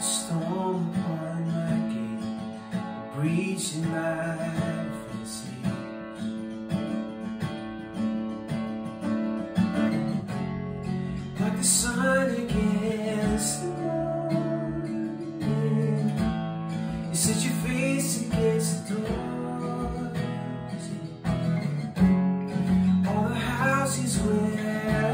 storm upon my gate, breach in my fancy. Like the sun against the morning, you set your face against the door. All the houses where